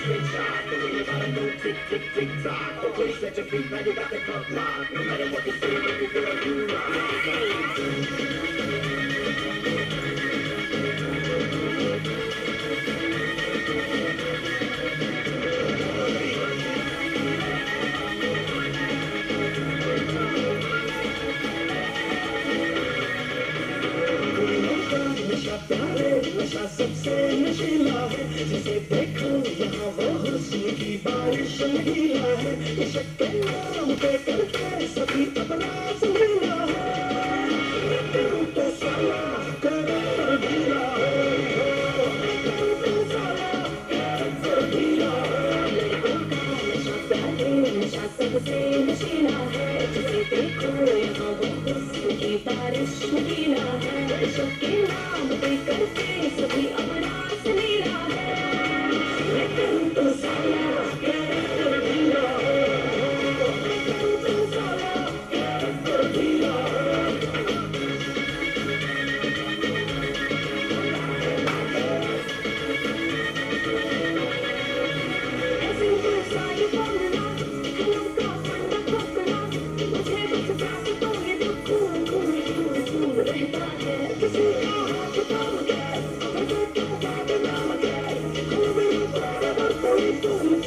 straight shot. You tick, tick, tick, tock. The place that feet, now you got the cup locked. No matter what they say, baby girl, you rock. She said, की बारिश नीला है नशा के नाम पे करके सभी अपना सुनीला है तू तो साला कर ढीला है तू तो साला कर ढीला है लड़कों का नशा प्यारे नशा सबसे नशीला है जिसे देखो यहाँ वो हुस्न की बारिश नीला है नशा के नाम पे करके सभी अपना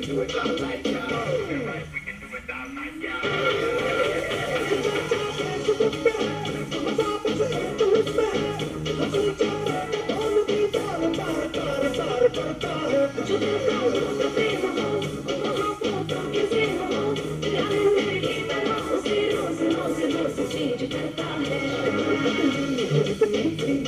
do it, gotta right.